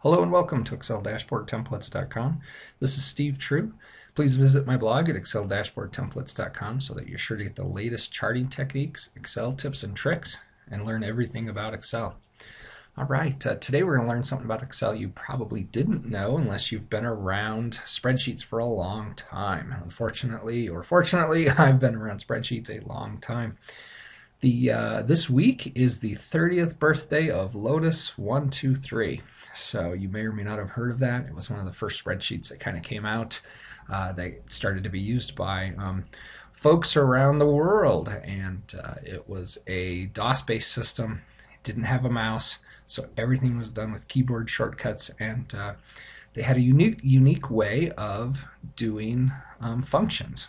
Hello and welcome to ExcelDashboardTemplates.com. This is Steve True. Please visit my blog at ExcelDashboardTemplates.com so that you're sure to get the latest charting techniques, Excel tips and tricks, and learn everything about Excel. All right, uh, today we're going to learn something about Excel you probably didn't know unless you've been around spreadsheets for a long time. Unfortunately, or fortunately, I've been around spreadsheets a long time. The uh, this week is the 30th birthday of Lotus 123. So you may or may not have heard of that. It was one of the first spreadsheets that kind of came out. Uh, they started to be used by um, folks around the world, and uh, it was a DOS-based system. It didn't have a mouse, so everything was done with keyboard shortcuts, and uh, they had a unique unique way of doing um, functions.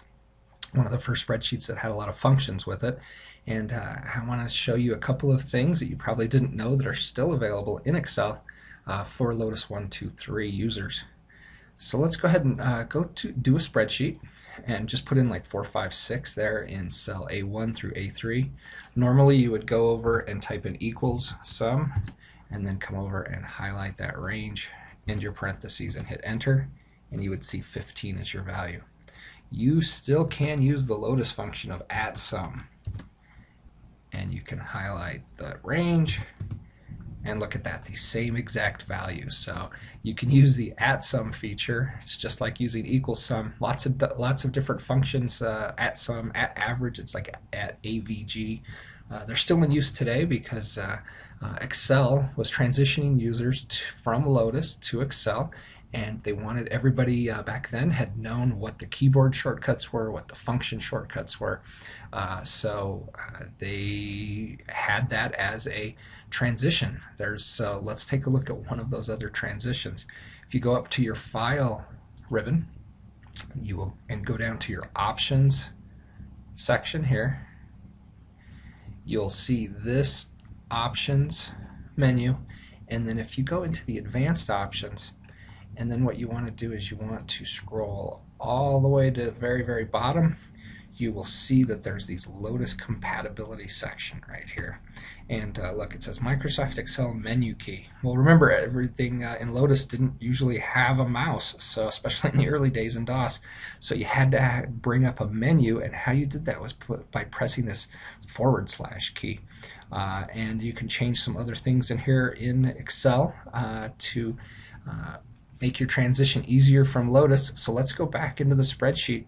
One of the first spreadsheets that had a lot of functions with it and uh, I want to show you a couple of things that you probably didn't know that are still available in Excel uh, for Lotus 123 users. So let's go ahead and uh, go to do a spreadsheet and just put in like 456 there in cell A1 through A3. Normally you would go over and type in equals sum and then come over and highlight that range in your parentheses and hit enter and you would see 15 as your value. You still can use the Lotus function of at sum and you can highlight the range and look at that the same exact values so you can use the at sum feature. It's just like using equal sum. Lots of lots of different functions uh, at sum at average. It's like at avg uh, they're still in use today because uh, uh Excel was transitioning users to, from Lotus to Excel and they wanted everybody uh, back then had known what the keyboard shortcuts were, what the function shortcuts were. Uh, so uh, they had that as a transition. There's let's take a look at one of those other transitions. If you go up to your File ribbon, you will and go down to your Options section here. You'll see this Options menu, and then if you go into the Advanced Options and then what you want to do is you want to scroll all the way to the very very bottom. You will see that there's these Lotus compatibility section right here. And uh, look it says Microsoft Excel menu key. Well remember everything uh, in Lotus didn't usually have a mouse so especially in the early days in DOS. So you had to bring up a menu and how you did that was put by pressing this forward slash key. Uh, and you can change some other things in here in Excel uh, to uh, make your transition easier from Lotus. So let's go back into the spreadsheet.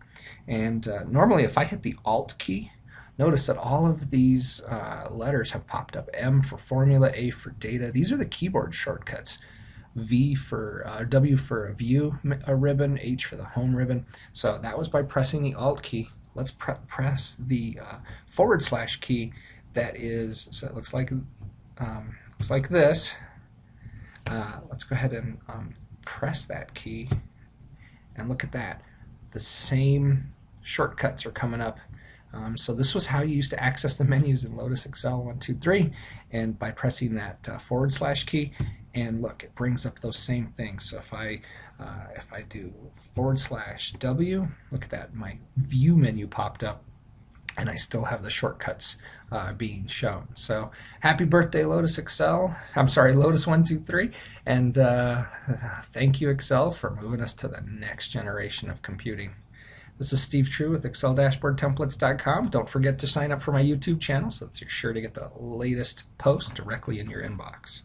And uh, normally if I hit the Alt key, notice that all of these uh, letters have popped up. M for formula, A for data. These are the keyboard shortcuts. V for uh, W for a view a ribbon, H for the home ribbon. So that was by pressing the Alt key. Let's pre press the uh, forward slash key. That is so it looks like um, looks like this. Uh, let's go ahead and um, press that key and look at that. The same shortcuts are coming up. Um, so this was how you used to access the menus in Lotus Excel 123 and by pressing that uh, forward slash key and look it brings up those same things. So if I uh, if I do forward slash W look at that my view menu popped up and I still have the shortcuts uh, being shown. So happy birthday, Lotus Excel. I'm sorry, Lotus 123. And uh, thank you, Excel, for moving us to the next generation of computing. This is Steve True with ExcelDashboardTemplates.com. Don't forget to sign up for my YouTube channel so that you're sure to get the latest post directly in your inbox.